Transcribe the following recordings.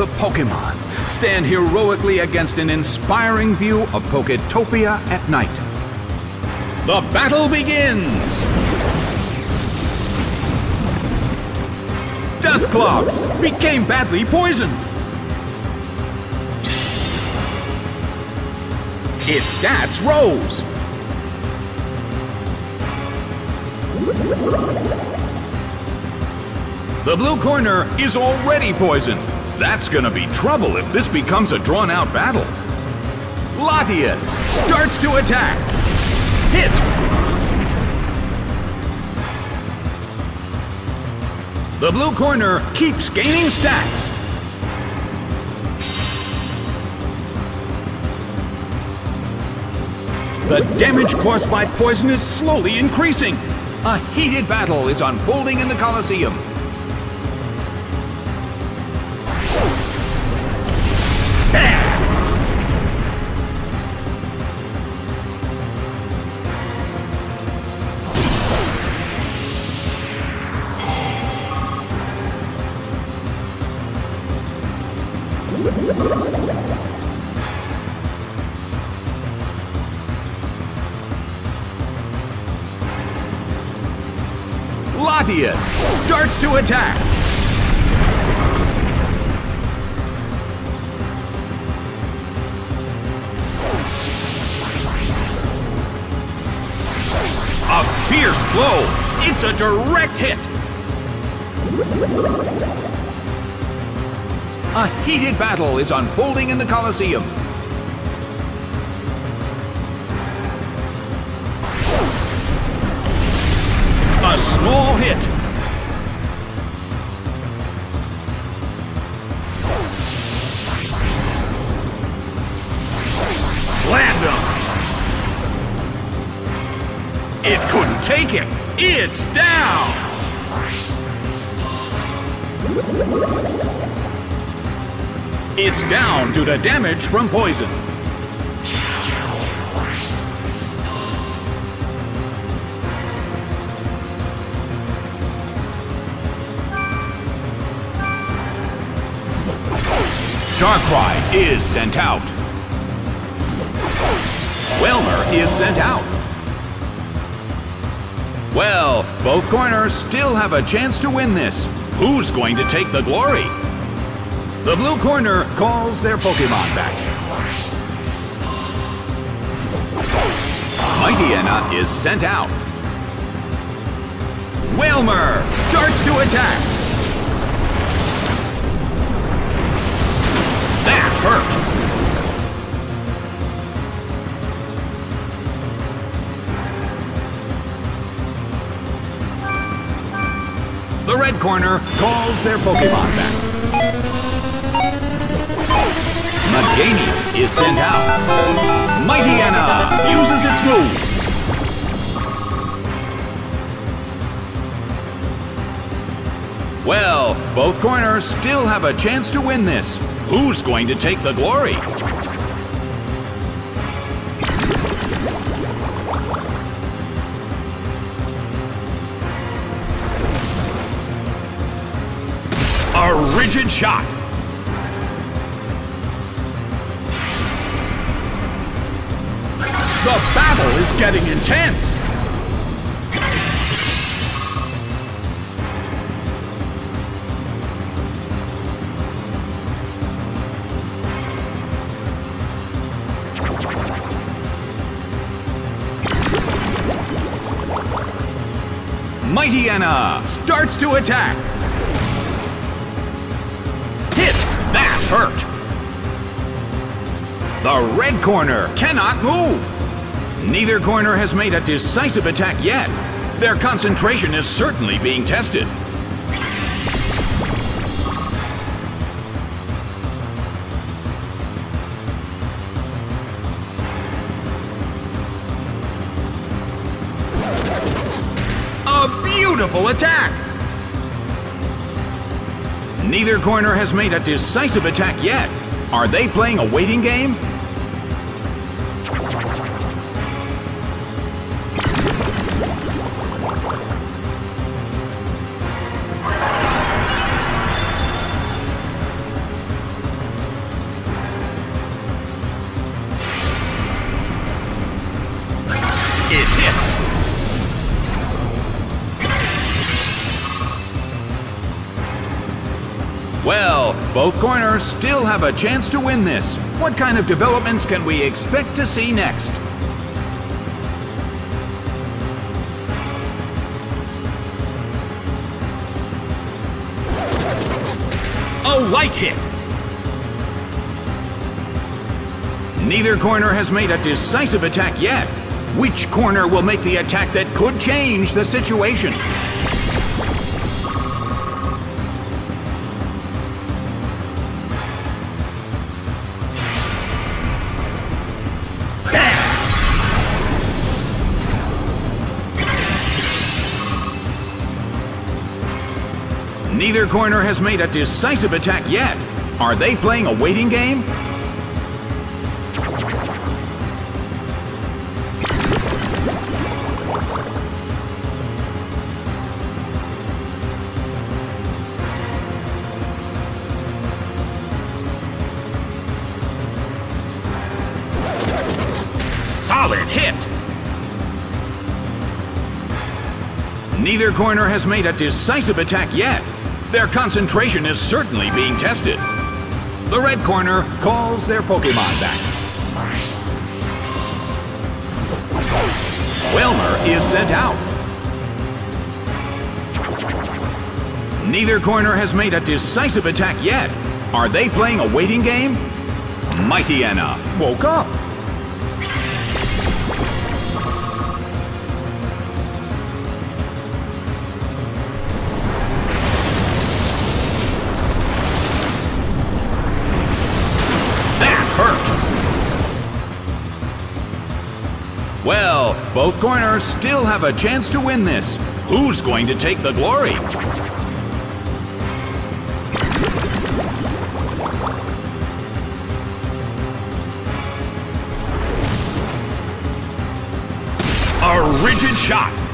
the Pokemon stand heroically against an inspiring view of Poketopia at night. The battle begins! Dusclops became badly poisoned. Its stats rose. The blue corner is already poisoned. That's gonna be trouble if this becomes a drawn-out battle. Latias starts to attack. Hit! The blue corner keeps gaining stats. The damage caused by poison is slowly increasing. A heated battle is unfolding in the Colosseum. Latias starts to attack. A fierce blow. It's a direct hit. A heated battle is unfolding in the Colosseum. A small hit. Slammed him. It couldn't take it. It's down. It's down due to damage from poison. Darkrai is sent out. Wailmer is sent out. Well, both corners still have a chance to win this. Who's going to take the glory? The blue corner calls their Pokemon back. Mightyena is sent out. Wailmer starts to attack. That hurt. The red corner calls their Pokemon back. Meganium is sent out. Mightyena uses its move. Well, both corners still have a chance to win this. Who's going to take the glory? A rigid shot. Battle is getting intense. Mightyena starts to attack. Hit! That hurt! The red corner cannot move. Neither corner has made a decisive attack yet. Their concentration is certainly being tested. A beautiful attack! Neither corner has made a decisive attack yet. Are they playing a waiting game? Both corners still have a chance to win this. What kind of developments can we expect to see next? A light hit. Neither corner has made a decisive attack yet. Which corner will make the attack that could change the situation? Neither corner has made a decisive attack yet. Are they playing a waiting game? Solid hit! Neither corner has made a decisive attack yet. Their concentration is certainly being tested. The red corner calls their Pokemon back. Wailmer is sent out. Neither corner has made a decisive attack yet. Are they playing a waiting game? Mightyena woke up. Well, both corners still have a chance to win this. Who's going to take the glory? A rigid shot.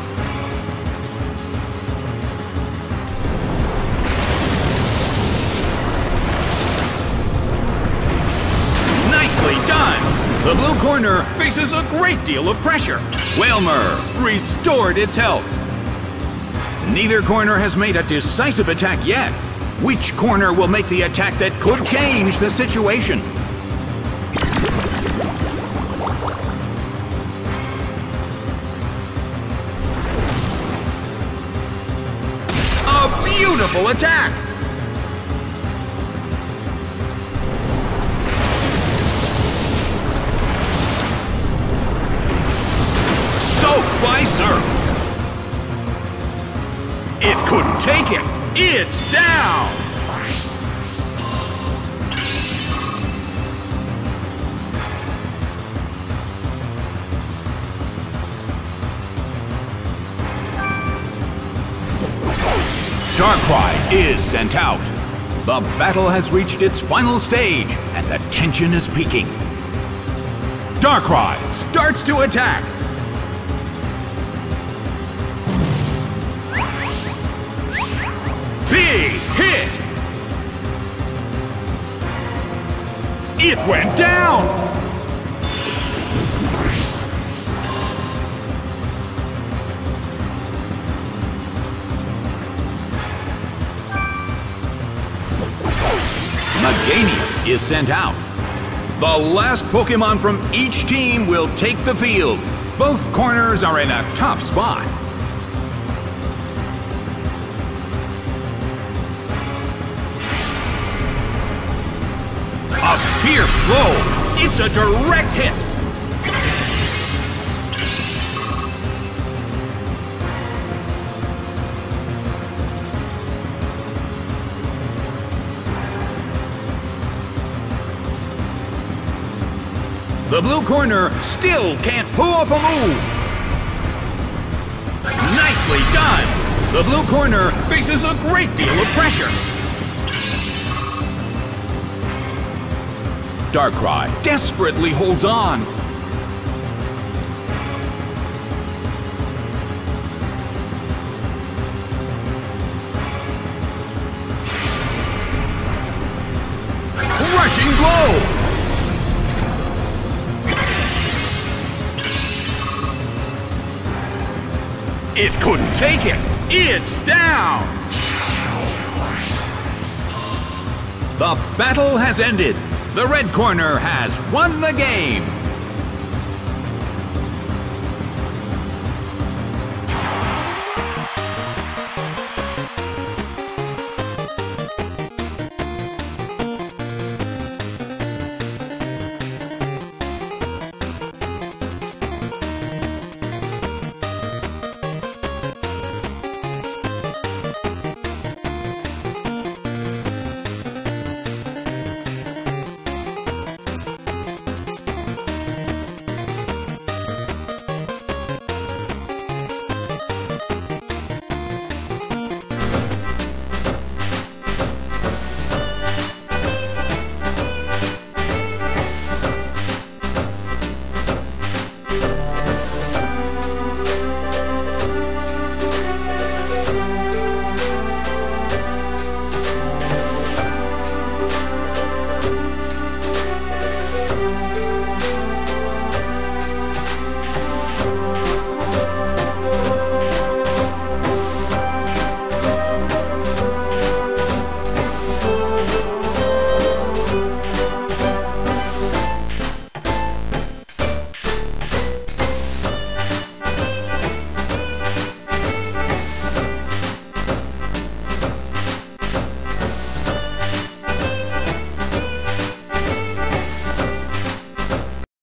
Corner faces a great deal of pressure. Wailmer restored its health. Neither corner has made a decisive attack yet. Which corner will make the attack that could change the situation? A beautiful attack! It couldn't take it. It's down. Darkrai is sent out. The battle has reached its final stage, and the tension is peaking. Darkrai starts to attack. Big hit! It went down! Meganium is sent out. The last Pokemon from each team will take the field. Both corners are in a tough spot. Fierce blow. It's a direct hit. The blue corner still can't pull off a move. Nicely done. The blue corner faces a great deal of pressure. Darkrai desperately holds on. Rushing blow! It couldn't take it. It's down. The battle has ended. The red corner has won the game.